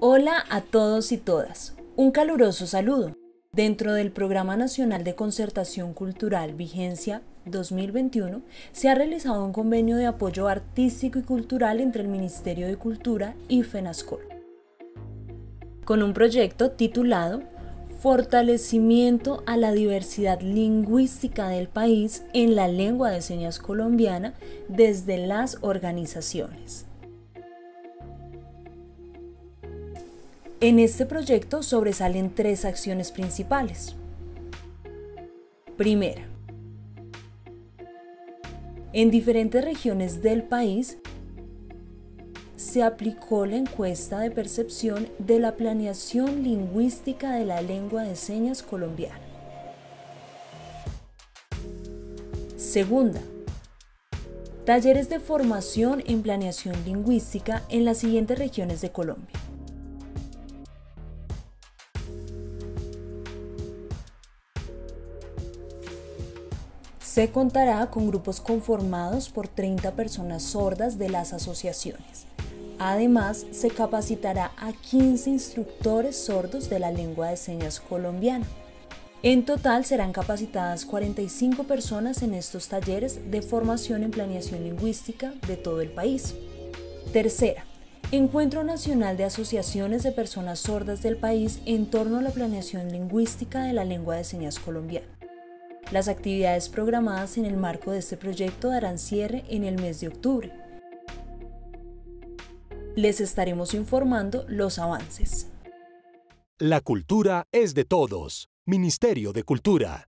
Hola a todos y todas. Un caluroso saludo. Dentro del Programa Nacional de Concertación Cultural Vigencia 2021 se ha realizado un convenio de apoyo artístico y cultural entre el Ministerio de Cultura y FENASCOL, con un proyecto titulado Fortalecimiento a la diversidad lingüística del país en la lengua de señas colombiana desde las organizaciones. En este proyecto sobresalen tres acciones principales. Primera, en diferentes regiones del país se aplicó la encuesta de percepción de la planeación lingüística de la lengua de señas colombiana. Segunda, talleres de formación en planeación lingüística en las siguientes regiones de Colombia. Se contará con grupos conformados por 30 personas sordas de las asociaciones. Además, se capacitará a 15 instructores sordos de la lengua de señas colombiana. En total serán capacitadas 45 personas en estos talleres de formación en planeación lingüística de todo el país. Tercera, Encuentro Nacional de Asociaciones de Personas Sordas del país en torno a la planeación lingüística de la lengua de señas colombiana. Las actividades programadas en el marco de este proyecto darán cierre en el mes de octubre. Les estaremos informando los avances. La cultura es de todos. Ministerio de Cultura.